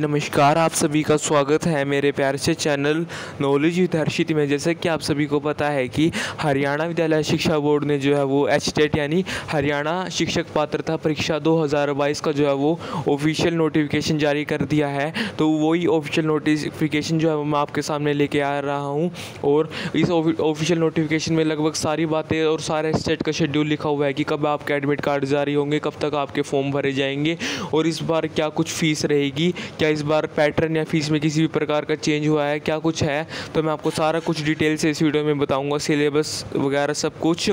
नमस्कार, आप सभी का स्वागत है मेरे प्यार से चैनल नॉलेज विद हर्षित में। जैसे कि आप सभी को पता है कि हरियाणा विद्यालय शिक्षा बोर्ड ने जो है वो एच टेट यानी हरियाणा शिक्षक पात्रता परीक्षा 2022 का जो है वो ऑफिशियल नोटिफिकेशन जारी कर दिया है। तो वही ऑफिशियल नोटिफिकेशन जो है मैं आपके सामने लेके आ रहा हूँ और इस ऑफिशियल नोटिफिकेशन में लगभग सारी बातें और सारे स्टेट का शेड्यूल लिखा हुआ है कि कब आपके एडमिट कार्ड जारी होंगे, कब तक आपके फॉर्म भरे जाएँगे और इस बार क्या कुछ फ़ीस रहेगी क्या इस बार पैटर्न या फ़ीस में किसी भी प्रकार का चेंज हुआ है, क्या कुछ है तो मैं आपको सारा कुछ डिटेल से इस वीडियो में बताऊँगा सिलेबस वगैरह सब कुछ।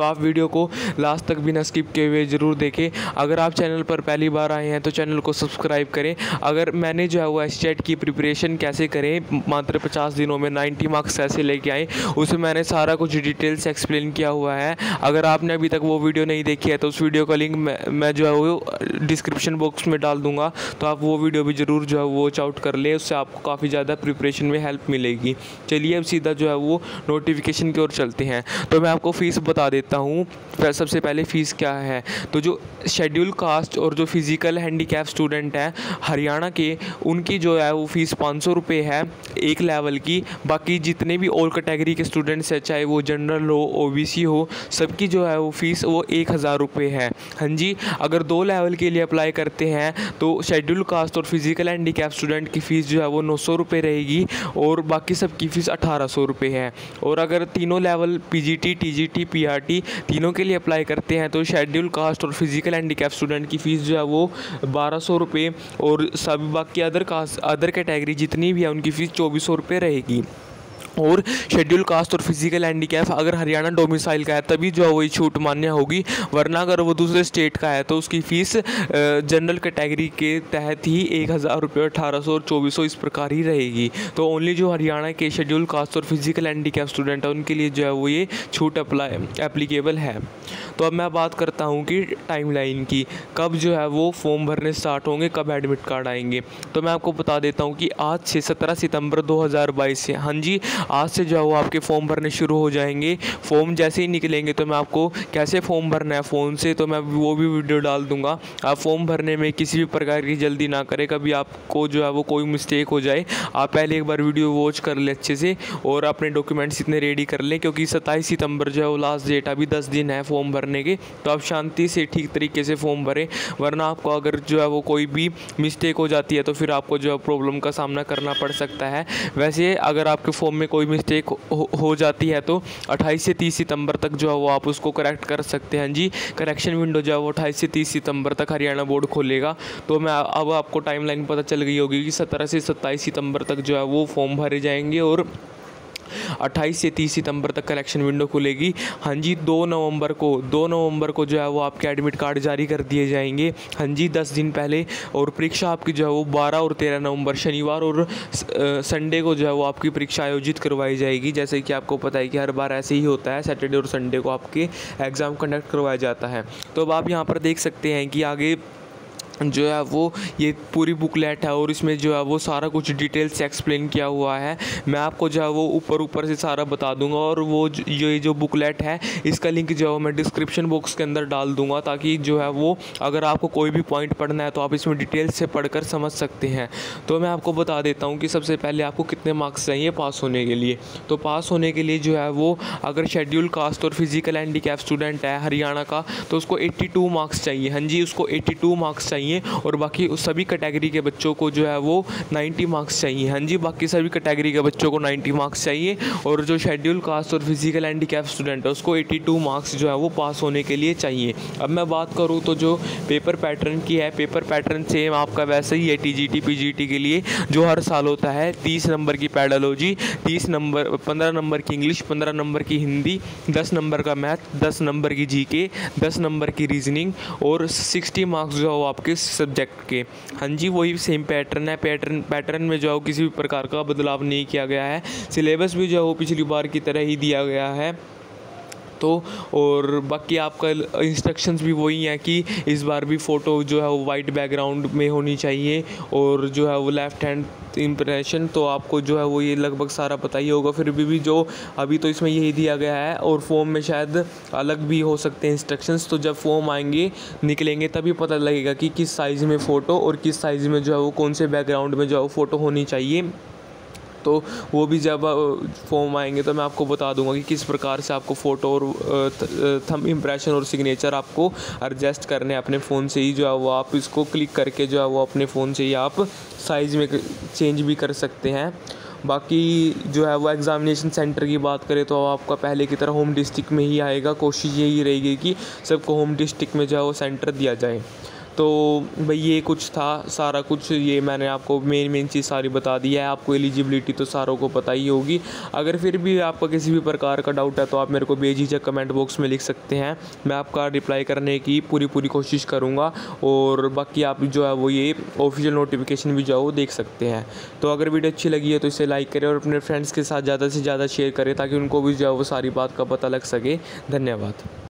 तो आप वीडियो को लास्ट तक बिना स्किप किए हुए ज़रूर देखें। अगर आप चैनल पर पहली बार आए हैं तो चैनल को सब्सक्राइब करें। अगर मैंने जो है वो एस की प्रिपरेशन कैसे करें मात्र पचास दिनों में नाइन्टी मार्क्स कैसे लेके आए उसमें मैंने सारा कुछ डिटेल से एक्सप्लेन किया हुआ है। अगर आपने अभी तक वो वीडियो नहीं देखी है तो उस वीडियो का लिंक मैं, जो है वो डिस्क्रिप्शन बॉक्स में डाल दूँगा। तो आप वो वीडियो भी ज़रूर जो है वॉच आउट कर ले उससे आपको काफ़ी ज़्यादा प्रिपरेशन में हेल्प मिलेगी। चलिए अब सीधा जो है वो नोटिफिकेशन की ओर चलते हैं। तो मैं आपको फ़ीस बता देता देता हूँ सबसे पहले फ़ीस क्या है? तो जो शेड्यूल कास्ट और जो फ़िज़िकल हैंडीकैप स्टूडेंट हैं, हरियाणा के, उनकी जो है वो फ़ीस पाँच सौ रुपये है, एक लेवल की। बाकी जितने भी ऑल कैटेगरी के स्टूडेंट्स हैं, चाहे वो जनरल हो ओबीसी हो, सबकी जो है वो फ़ीस वो एक हज़ार रुपये है। हाँ जी, अगर दो लेवल के लिए अप्लाई करते हैं तो शेड्यूल कास्ट और फ़िज़िकल हैंडीकैप स्टूडेंट की फ़ीस जो है वो नौ सौ रुपये रहेगी और बाकी सबकी फ़ीस अठारह सौ रुपये है। और अगर तीनों level P G T T तीनों के लिए अप्लाई करते हैं। तो शेड्यूल कास्ट और फ़िज़िकल हैंडीकैप स्टूडेंट की फ़ीस जो है वो बारह सौ और सभी बाकी अदर कास्ट अदर कैटेगरी जितनी भी है उनकी फ़ीस चौबीस सौ रुपये रहेगी। और शेड्यूल कास्ट और फ़िज़िकल हैंडीकैप अगर हरियाणा डोमिसाइल का है, तभी जो है वही छूट मान्य होगी। वरना अगर वो दूसरे स्टेट का है तो उसकी फ़ीस जनरल कैटेगरी के तहत ही एक हज़ार रुपये, अठारह सौ और चौबीस सौ इस प्रकार ही रहेगी। तो ओनली जो हरियाणा के शेड्यूल कास्ट और फ़िज़िकल हैंडीकैप स्टूडेंट है, उनके लिए जो है वो ये छूट अप्लाई एप्लीकेबल है। तो अब मैं बात करता हूँ कि टाइमलाइन की। कब जो है वो फॉर्म भरने स्टार्ट होंगे, कब एडमिट कार्ड आएँगे? तो मैं आपको बता देता हूँ कि आज से सत्रह सितंबर 2022 से हाँ जी आज से जो है वो आपके फॉर्म भरने शुरू हो जाएँगे। फॉर्म जैसे ही निकलेंगे तो मैं आपको कैसे फॉर्म भरना है फ़ोन से तो मैं वो भी वीडियो डाल दूँगा। आप फॉर्म भरने में किसी भी प्रकार की जल्दी ना करें, कभी आपको जो है वो कोई मिस्टेक हो जाए, आप पहले एक बार वीडियो वॉच कर लें अच्छे से और अपने डॉक्यूमेंट्स इतने रेडी कर लें, क्योंकि सत्ताईस सितंबर जो है वो लास्ट डेट अभी दस दिन है फॉर्म भरने के तो आप शांति से ठीक तरीके से फॉर्म भरें, वरना आपको अगर जो है वो कोई भी मिस्टेक हो जाती है तो फिर आपको जो है प्रॉब्लम का सामना करना पड़ सकता है। वैसे अगर आपके फॉर्म में कोई मिस्टेक हो, हो जाती है तो 28 से 30 सितंबर तक जो है वो आप उसको करेक्ट कर सकते हैं। जी करेक्शन विंडो जो है वो अट्ठाईस से 30 सितंबर तक हरियाणा बोर्ड खोलेगा। तो मैं अब आपको टाइमलाइन पता चल गई होगी कि सत्रह से सत्ताईस सितंबर तक जो है वो फॉर्म भरे जाएँगे और 28 से 30 सितंबर तक कलेक्शन विंडो खुलेगी। हाँ जी, दो नवंबर को, दो नवंबर को जो है वो आपके एडमिट कार्ड जारी कर दिए जाएँगे। हाँ जी, दस दिन पहले और परीक्षा आपकी जो है वो 12 और 13 नवंबर, शनिवार और संडे को जो है वो आपकी परीक्षा आयोजित करवाई जाएगी। जैसे कि आपको पता है कि हर बार ऐसे ही होता है, सैटरडे और संडे को आपके एग्ज़ाम कंडक्ट करवाया जाता है। तो अब आप यहाँ पर देख सकते हैं कि आगे जो है वो ये पूरी बुकलेट है और इसमें जो है वो सारा कुछ डिटेल से एक्सप्लेन किया हुआ है। मैं आपको जो है वो ऊपर ऊपर से सारा बता दूँगा और वो ये जो बुकलेट है, इसका लिंक जो है मैं डिस्क्रिप्शन बॉक्स के अंदर डाल दूँगा ताकि जो है वो अगर आपको कोई भी पॉइंट पढ़ना है तो आप इसमें डिटेल से पढ़कर समझ सकते हैं। तो मैं आपको बता देता हूँ कि सबसे पहले आपको कितने मार्क्स चाहिए पास होने के लिए। तो पास होने के लिए जो है वो अगर शेड्यूल कास्ट और फ़िज़िकल हैंडीकैप स्टूडेंट है हरियाणा का तो उसको एट्टी मार्क्स चाहिए। हाँ जी, उसको एट्टी मार्क्स चाहिए। चाहिए और बाकी उस सभी कैटेगरी के बच्चों को जो है वो 90 मार्क्स चाहिए। हाँ जी, बाकी सभी कैटेगरी के बच्चों को 90 मार्क्स चाहिए और जो शेड्यूल कास्ट और फ़िज़िकल हैंडीकैप स्टूडेंट है, उसको 82 मार्क्स जो है वो पास होने के लिए चाहिए। अब मैं बात करूँ तो जो पेपर पैटर्न की है पेपर पैटर्न सेम आपका वैसे ही है टी जी टी के लिए, जो हर साल होता है, तीस नंबर की पैडोलॉजी तीस नंबर, पंद्रह नंबर की इंग्लिश पंद्रह नंबर की हिंदी दस नंबर का मैथ दस नंबर की जी के दस नंबर की रीजनिंग और सिक्सटी मार्क्स जो है वो आपके सब्जेक्ट के। हाँ जी, वही सेम पैटर्न है। पैटर्न पैटर्न में जो है किसी भी प्रकार का बदलाव नहीं किया गया है। सिलेबस भी जो है वो पिछली बार की तरह ही दिया गया है। तो और बाकी आपका इंस्ट्रक्शंस भी वही हैं कि इस बार भी फ़ोटो जो है वो वाइट बैकग्राउंड में होनी चाहिए और जो है वो लेफ़्ट हैंड इम्प्रेशन तो आपको जो है वो ये लगभग सारा पता ही होगा। फिर भी, भी जो अभी तो इसमें यही दिया गया है और फॉर्म में शायद अलग भी हो सकते हैं इंस्ट्रक्शंस तो जब फॉर्म आएँगे निकलेंगे तभी पता लगेगा कि किस साइज़ में फ़ोटो और किस साइज़ में जो है वो कौन से बैकग्राउंड में जो है वो फ़ोटो होनी चाहिए। तो वो भी जब फॉर्म आएँगे तो मैं आपको बता दूँगा कि किस प्रकार से आपको फ़ोटो और थम इम्प्रेशन और सिग्नेचर आपको एडजस्ट करने अपने फ़ोन से ही। जो है वो आप इसको क्लिक करके जो है वो अपने फ़ोन से ही आप साइज़ में चेंज भी कर सकते हैं। बाकी जो है वो एग्ज़ामिनेशन सेंटर की बात करें तो आपका पहले की तरह होम डिस्ट्रिक्ट में ही आएगा। कोशिश यही रहेगी कि सबको होम डिस्ट्रिक्ट में जो है वो सेंटर दिया जाए। तो भाई ये कुछ था, सारा कुछ। ये मैंने आपको मेन मेन चीज़ सारी बता दी है। आपको एलिजिबिलिटी तो सारों को पता ही होगी। अगर फिर भी आपका किसी भी प्रकार का डाउट है तो आप मेरे को बेझिझक कमेंट बॉक्स में लिख सकते हैं। मैं आपका रिप्लाई करने की पूरी पूरी कोशिश करूँगा। और बाकी आप जो है, वो ये ऑफिशियल नोटिफिकेशन भी जो है, वो देख सकते हैं। तो अगर वीडियो अच्छी लगी है तो इसे लाइक करें और अपने फ्रेंड्स के साथ ज़्यादा से ज़्यादा शेयर करें, ताकि उनको भी जो है, वो सारी बात का पता लग सके। धन्यवाद।